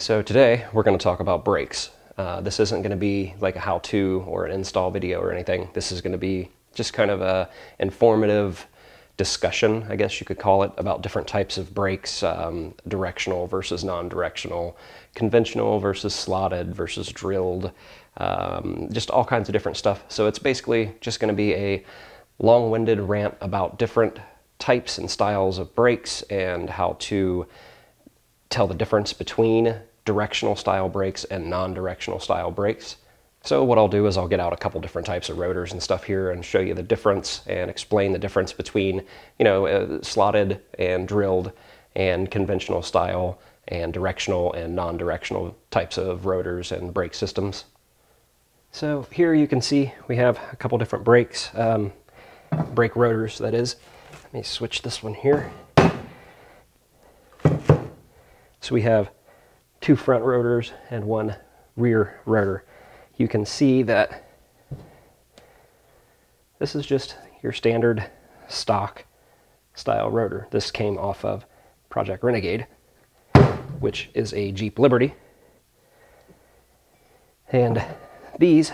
So today we're going to talk about brakes. Uh, this isn't going to be like a how-to or an install video or anything. This is going to be just kind of a informative discussion, I guess you could call it, about different types of brakes, um, directional versus non-directional, conventional versus slotted versus drilled, um, just all kinds of different stuff. So it's basically just going to be a long-winded rant about different types and styles of brakes and how to tell the difference between directional style brakes and non-directional style brakes. So what I'll do is I'll get out a couple different types of rotors and stuff here and show you the difference and explain the difference between, you know, uh, slotted and drilled and conventional style and directional and non-directional types of rotors and brake systems. So here you can see we have a couple different brakes, um, brake rotors that is. Let me switch this one here. So we have two front rotors and one rear rotor. You can see that this is just your standard stock style rotor. This came off of Project Renegade, which is a Jeep Liberty. And these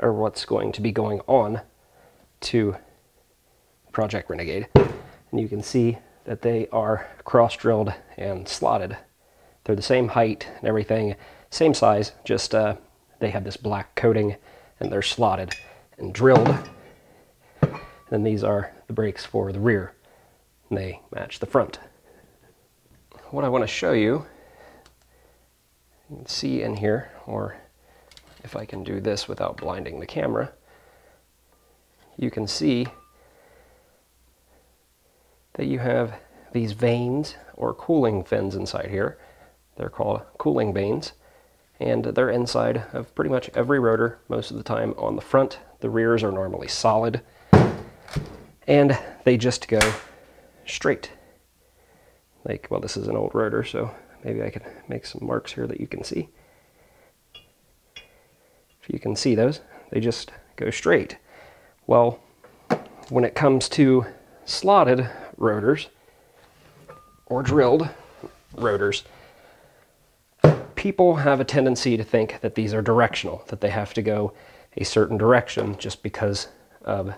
are what's going to be going on to Project Renegade. And you can see that they are cross-drilled and slotted. They're the same height and everything, same size, just uh, they have this black coating and they're slotted and drilled. And these are the brakes for the rear. And they match the front. What I want to show you, you can see in here, or if I can do this without blinding the camera, you can see that you have these vanes or cooling fins inside here. They're called cooling vanes and they're inside of pretty much every rotor most of the time on the front. The rears are normally solid and they just go straight. Like, well, this is an old rotor, so maybe I can make some marks here that you can see. If you can see those, they just go straight. Well, when it comes to slotted rotors or drilled rotors, people have a tendency to think that these are directional, that they have to go a certain direction just because of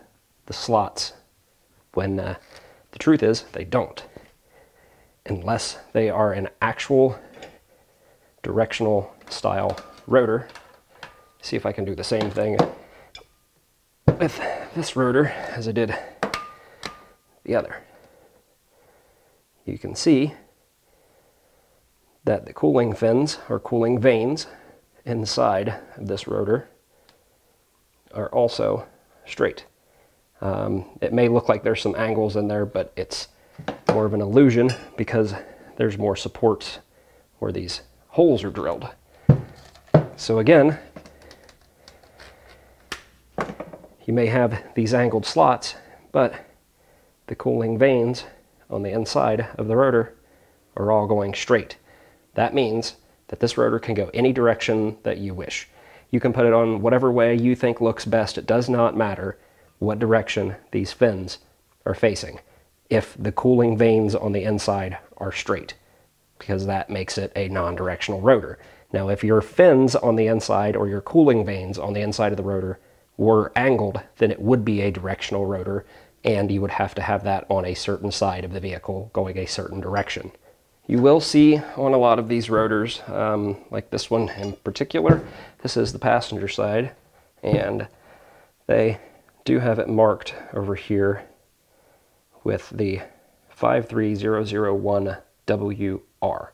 the slots, when uh, the truth is they don't. Unless they are an actual directional style rotor. See if I can do the same thing with this rotor as I did the other you can see that the cooling fins or cooling vanes inside of this rotor are also straight. Um, it may look like there's some angles in there, but it's more of an illusion because there's more supports where these holes are drilled. So again, you may have these angled slots, but the cooling vanes on the inside of the rotor are all going straight. That means that this rotor can go any direction that you wish. You can put it on whatever way you think looks best. It does not matter what direction these fins are facing if the cooling vanes on the inside are straight because that makes it a non-directional rotor. Now if your fins on the inside or your cooling vanes on the inside of the rotor were angled, then it would be a directional rotor and you would have to have that on a certain side of the vehicle going a certain direction. You will see on a lot of these rotors, um, like this one in particular, this is the passenger side, and they do have it marked over here with the 53001WR.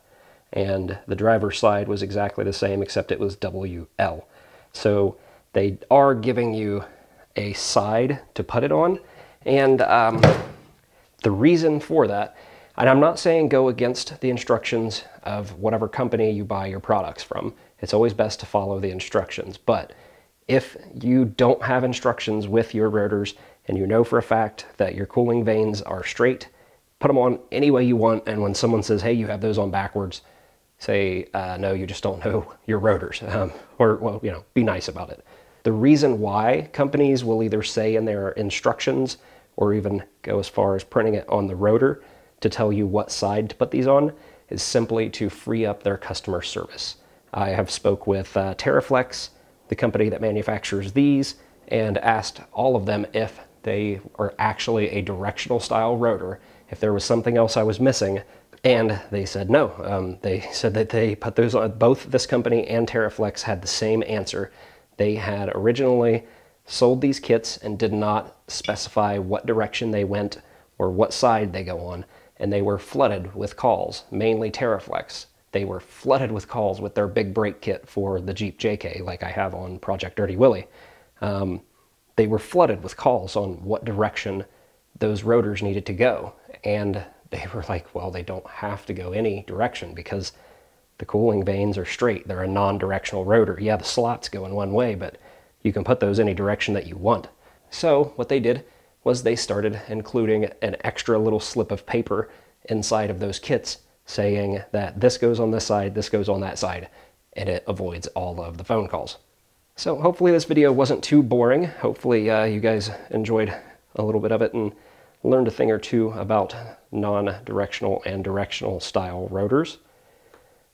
And the driver's side was exactly the same, except it was WL. So they are giving you a side to put it on, and um, the reason for that, and I'm not saying go against the instructions of whatever company you buy your products from. It's always best to follow the instructions. But if you don't have instructions with your rotors and you know for a fact that your cooling vanes are straight, put them on any way you want. And when someone says, hey, you have those on backwards, say, uh, no, you just don't know your rotors. Um, or, well, you know, be nice about it. The reason why companies will either say in their instructions or even go as far as printing it on the rotor to tell you what side to put these on is simply to free up their customer service. I have spoke with uh, TeraFlex, the company that manufactures these, and asked all of them if they are actually a directional style rotor, if there was something else I was missing, and they said no. Um, they said that they put those on, both this company and TeraFlex had the same answer. They had originally sold these kits and did not specify what direction they went or what side they go on, and they were flooded with calls, mainly TeraFlex. They were flooded with calls with their big brake kit for the Jeep JK, like I have on Project Dirty Willie. Um, they were flooded with calls on what direction those rotors needed to go. And they were like, well, they don't have to go any direction because the cooling vanes are straight. They're a non-directional rotor. Yeah, the slots go in one way, but you can put those any direction that you want. So what they did was they started including an extra little slip of paper inside of those kits saying that this goes on this side, this goes on that side, and it avoids all of the phone calls. So hopefully this video wasn't too boring. Hopefully uh, you guys enjoyed a little bit of it and learned a thing or two about non-directional and directional style rotors.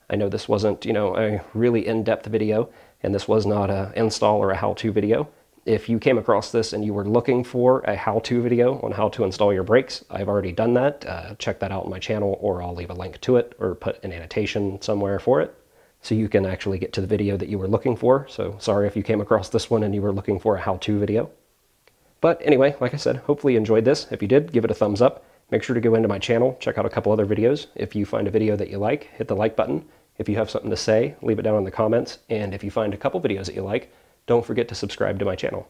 I know this wasn't, you know, a really in-depth video, and this was not an install or a how-to video. If you came across this and you were looking for a how-to video on how to install your brakes, I've already done that. Uh, check that out on my channel, or I'll leave a link to it, or put an annotation somewhere for it, so you can actually get to the video that you were looking for. So sorry if you came across this one and you were looking for a how-to video. But anyway, like I said, hopefully you enjoyed this. If you did, give it a thumbs up. Make sure to go into my channel, check out a couple other videos. If you find a video that you like, hit the like button. If you have something to say, leave it down in the comments. And if you find a couple videos that you like, don't forget to subscribe to my channel.